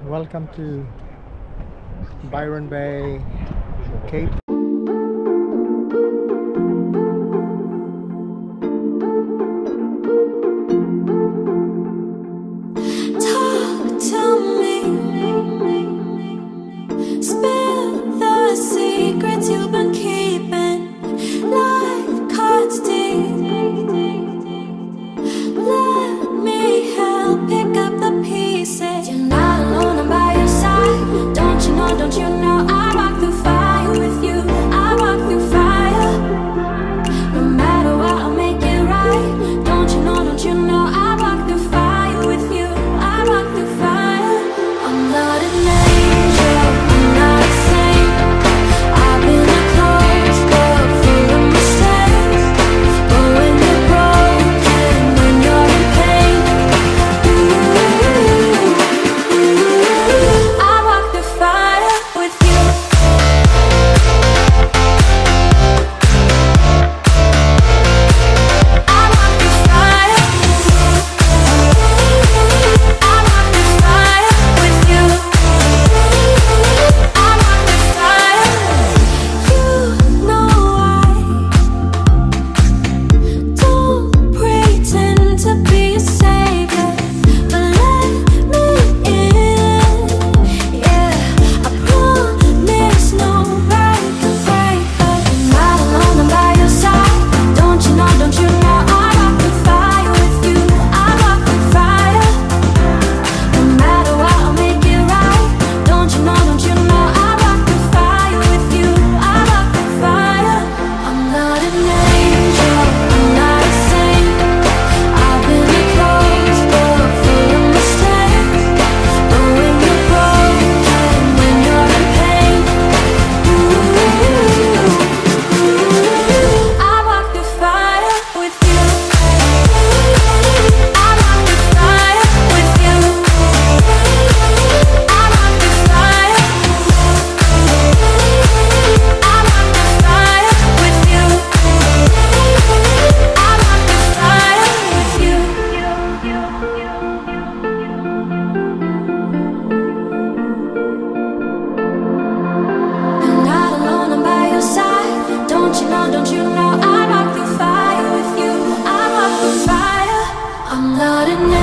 Welcome to Byron Bay, Cape I'm not enough